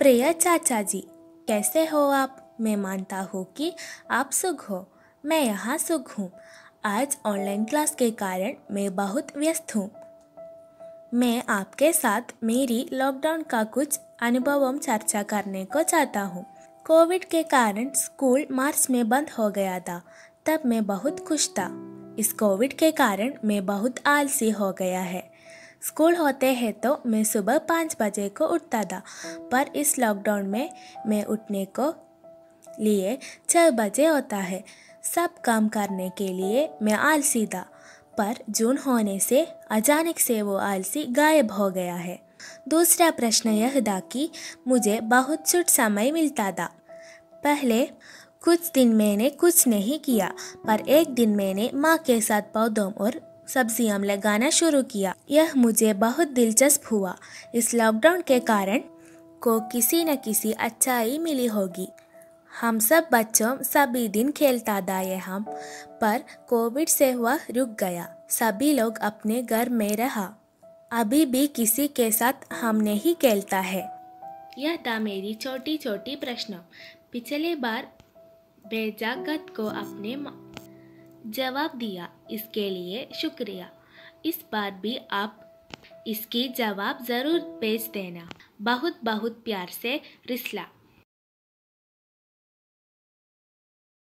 प्रिय चाचा जी, कैसे हो आप? मैं मानता हूँ कि आप सुख हो। मैं यहाँ सुख हूँ। आज ऑनलाइन क्लास के कारण मैं बहुत व्यस्त हूँ। मैं आपके साथ मेरी लॉकडाउन का कुछ अनुभवों चर्चा करने को चाहता हूँ। कोविड के कारण स्कूल मार्च में बंद हो गया था। तब मैं बहुत खुश था। इस कोविड के कारण मैं बहुत आलसी हो गया है। स्कूल होते हैं तो मैं सुबह पाँच बजे को उठता था, पर इस लॉकडाउन में मैं उठने को लिए छः बजे होता है। सब काम करने के लिए मैं आलसी था, पर जून होने से अचानक से वो आलसी गायब हो गया है। दूसरा प्रश्न यह था कि मुझे बहुत छुट समय मिलता था। पहले कुछ दिन मैंने कुछ नहीं किया, पर एक दिन मैंने माँ के साथ पौधों और सब्ज़ियाँ लगाना शुरू किया। यह मुझे बहुत दिलचस्प हुआ। इस लॉकडाउन के कारण को किसी न किसी अच्छाई मिली होगी। हम सब बच्चों, सभी दिन खेलता था ये हम, पर कोविड से हुआ रुक गया। सभी लोग अपने घर में रहा। अभी भी किसी के साथ हम नहीं खेलता है। यह था मेरी छोटी छोटी प्रश्न। पिछले बार बेजागत को अपने जवाब दिया। इसके लिए शुक्रिया। इस बार भी आप इसकी जवाब ज़रूर भेज देना। बहुत बहुत प्यार से रिसला।